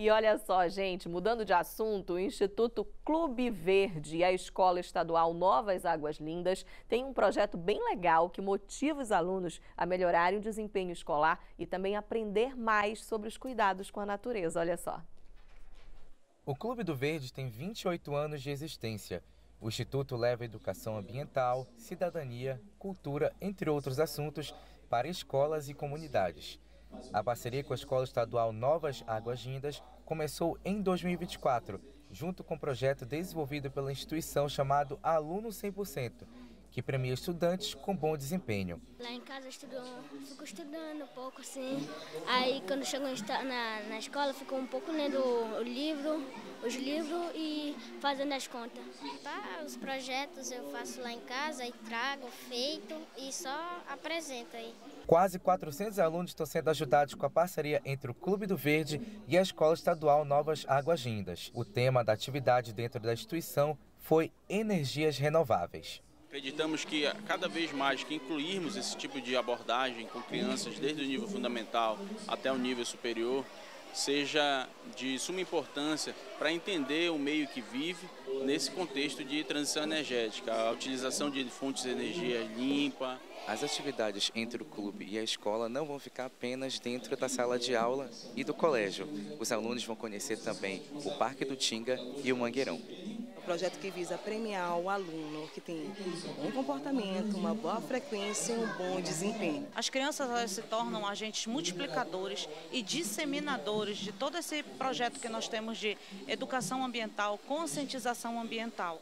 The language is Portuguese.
E olha só, gente, mudando de assunto, o Instituto Clube Verde e a Escola Estadual Novas Águas Lindas têm um projeto bem legal que motiva os alunos a melhorarem o desempenho escolar e também aprender mais sobre os cuidados com a natureza. Olha só. O Clube do Verde tem 28 anos de existência. O Instituto leva educação ambiental, cidadania, cultura, entre outros assuntos, para escolas e comunidades. A parceria com a Escola Estadual Novas Águas Lindas começou em 2024, junto com um projeto desenvolvido pela instituição chamado Aluno 100%, que premia estudantes com bom desempenho. Lá em casa eu estudo, fico estudando um pouco assim. Aí quando chego na, na escola fico um pouco lendo o livro, os livros e fazendo as contas. Tá, os projetos eu faço lá em casa e trago feito e só apresento aí. Quase 400 alunos estão sendo ajudados com a parceria entre o Clube do Verde e a Escola Estadual Novas Águas Lindas. O tema da atividade dentro da instituição foi energias renováveis. Acreditamos que cada vez mais que incluirmos esse tipo de abordagem com crianças desde o nível fundamental até o nível superior, seja de suma importância para entender o meio que vive nesse contexto de transição energética, a utilização de fontes de energia limpa. As atividades entre o clube e a escola não vão ficar apenas dentro da sala de aula e do colégio. Os alunos vão conhecer também o Parque do Tinga e o Mangueirão projeto que visa premiar o aluno que tem um bom comportamento, uma boa frequência e um bom desempenho. As crianças se tornam agentes multiplicadores e disseminadores de todo esse projeto que nós temos de educação ambiental, conscientização ambiental.